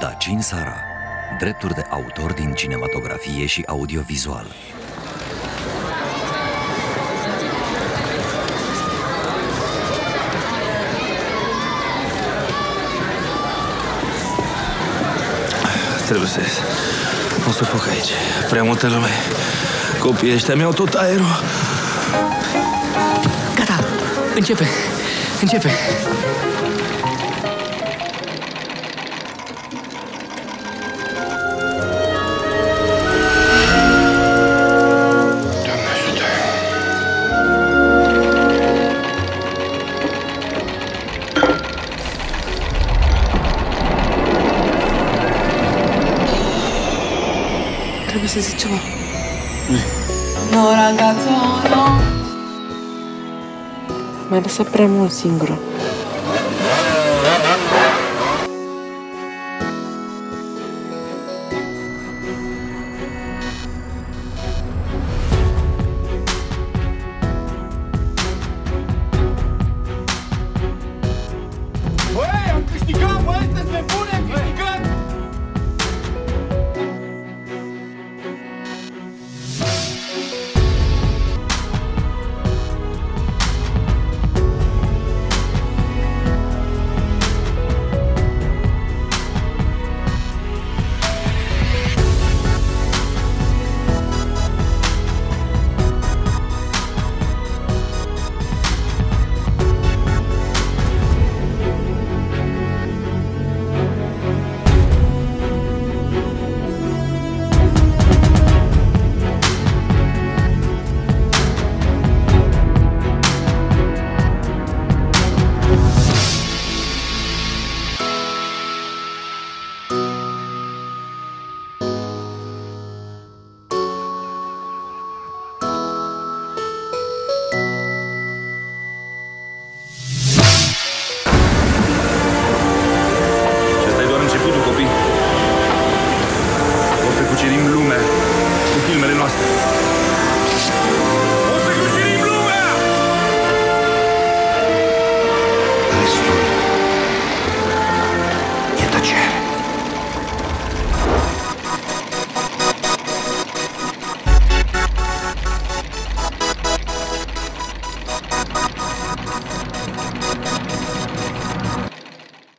Cătălin Sara Drepturi de autor din cinematografie și audiovizual Trebuie să ies. O să foc aici. Prea multă lume. Copiii ăștia mi-au tot aerul. Gata. Începe. Începe. Trebuie să zic ceva. No ragazzo, no. M-ai lăsat prea mult singură. cucerim lumea cu filmele noastre.